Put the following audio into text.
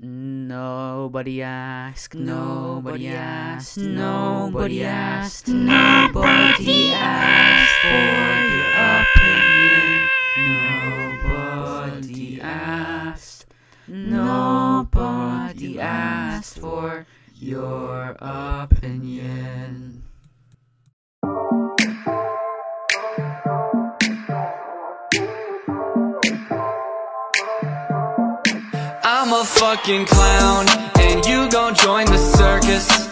Nobody asked, nobody asked, nobody asked, nobody asked for your opinion. Nobody asked, nobody asked for your opinion. Fucking clown, and you gon' join the circus